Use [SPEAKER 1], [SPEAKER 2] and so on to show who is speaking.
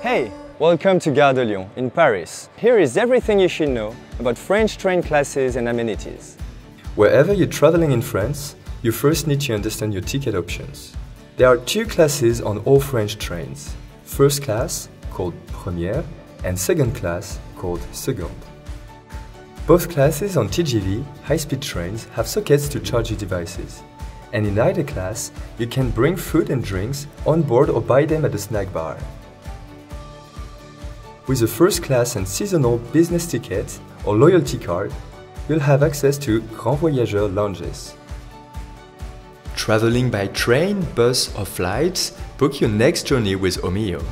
[SPEAKER 1] Hey, welcome to Gare de Lyon in Paris. Here is everything you should know about French train classes and amenities.
[SPEAKER 2] Wherever you're traveling in France, you first need to understand your ticket options. There are two classes on all French trains. First class, called Première, and second class, called Seconde. Both classes on TGV, high-speed trains, have sockets to charge your devices. And in either class, you can bring food and drinks on board or buy them at the snack bar. With a first class and seasonal business ticket or loyalty card, you'll have access to Grand Voyageur lounges. Traveling by train, bus or flights, book your next journey with Omio.